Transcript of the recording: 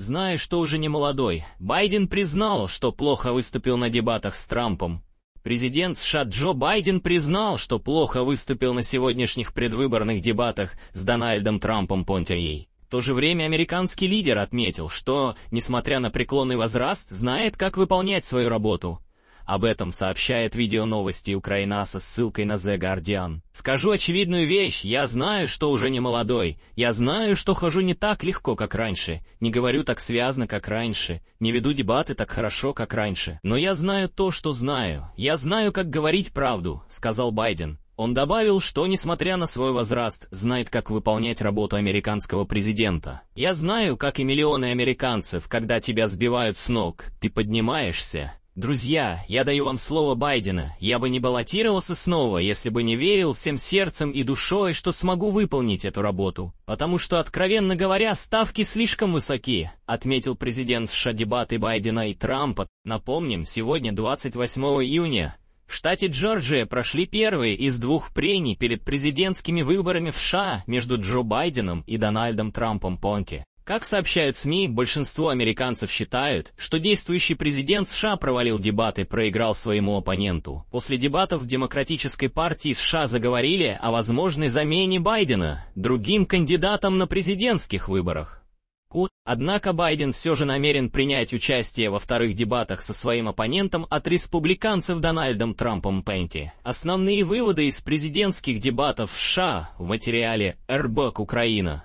Зная, что уже не молодой, Байден признал, что плохо выступил на дебатах с Трампом. Президент США Джо Байден признал, что плохо выступил на сегодняшних предвыборных дебатах с Дональдом Трампом Понтией. В то же время американский лидер отметил, что, несмотря на преклонный возраст, знает, как выполнять свою работу. Об этом сообщает видео новости Украина со ссылкой на The Guardian. Скажу очевидную вещь, я знаю, что уже не молодой. Я знаю, что хожу не так легко, как раньше. Не говорю так связно, как раньше. Не веду дебаты так хорошо, как раньше. Но я знаю то, что знаю. Я знаю, как говорить правду, сказал Байден. Он добавил, что, несмотря на свой возраст, знает, как выполнять работу американского президента. «Я знаю, как и миллионы американцев, когда тебя сбивают с ног, ты поднимаешься. Друзья, я даю вам слово Байдена. Я бы не баллотировался снова, если бы не верил всем сердцем и душой, что смогу выполнить эту работу. Потому что, откровенно говоря, ставки слишком высоки», отметил президент США дебаты Байдена и Трампа. Напомним, сегодня 28 июня. В штате Джорджия прошли первые из двух прений перед президентскими выборами в США между Джо Байденом и Дональдом Трампом Понти. Как сообщают СМИ, большинство американцев считают, что действующий президент США провалил дебаты, проиграл своему оппоненту. После дебатов в Демократической партии США заговорили о возможной замене Байдена другим кандидатом на президентских выборах. Однако Байден все же намерен принять участие во вторых дебатах со своим оппонентом от республиканцев Дональдом Трампом Пенти. Основные выводы из президентских дебатов США в материале «РБК Украина»